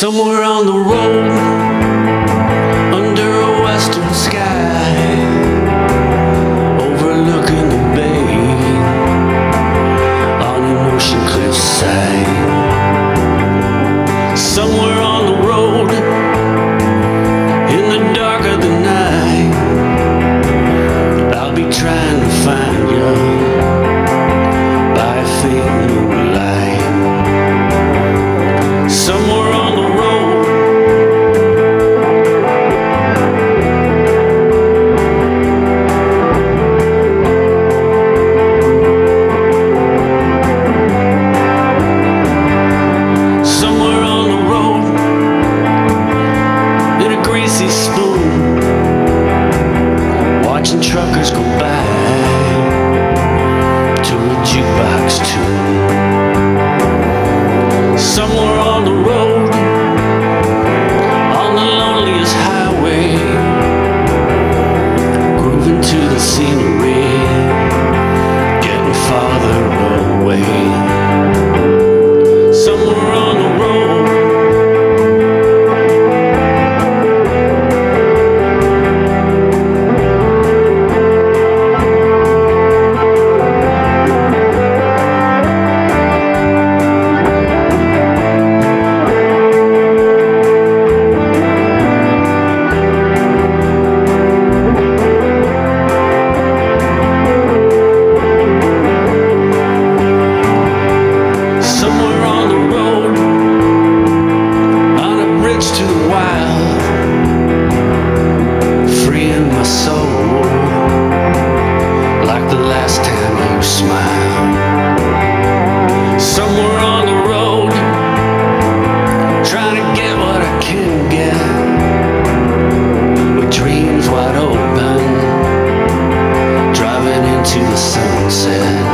Somewhere on the road, under a western sky, to a jukebox tune. Somewhere on the road, on the loneliest highway, grooving to the scenery, smile. Somewhere on the road trying to get what I can get. With dreams wide open driving into the sunset.